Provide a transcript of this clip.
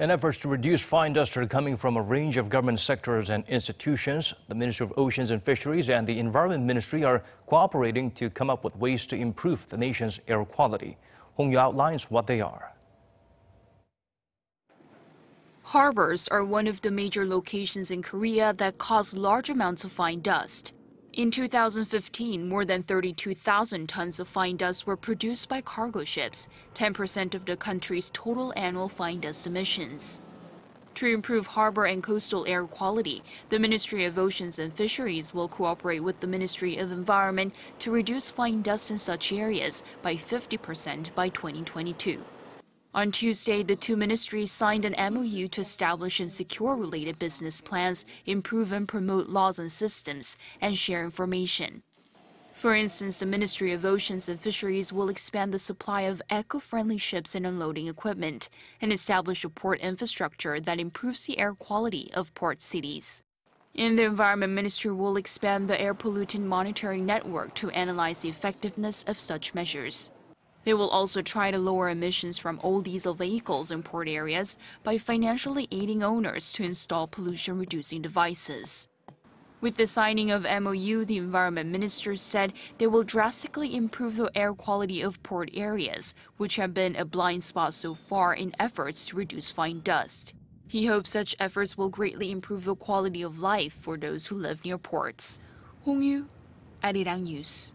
In efforts to reduce fine dust are coming from a range of government sectors and institutions, the Ministry of Oceans and Fisheries and the Environment Ministry are cooperating to come up with ways to improve the nation's air quality. Hong Yoo outlines what they are. Harbors are one of the major locations in Korea that cause large amounts of fine dust. In 2015, more than 32,000 tons of fine dust were produced by cargo ships, 10% of the country's total annual fine dust emissions. To improve harbor and coastal air quality, the Ministry of Oceans and Fisheries will cooperate with the Ministry of Environment to reduce fine dust in such areas by 50% by 2022. On Tuesday, the two ministries signed an MOU to establish and secure related business plans, improve and promote laws and systems, and share information. For instance, the Ministry of Oceans and Fisheries will expand the supply of eco-friendly ships and unloading equipment and establish a port infrastructure that improves the air quality of port cities. And the Environment Ministry will expand the air pollutant monitoring network to analyze the effectiveness of such measures. They will also try to lower emissions from old diesel vehicles in port areas by financially aiding owners to install pollution-reducing devices. With the signing of MOU, the environment minister said they will drastically improve the air quality of port areas, which have been a blind spot so far in efforts to reduce fine dust. He hopes such efforts will greatly improve the quality of life for those who live near ports. Hong Yoo, Arirang News.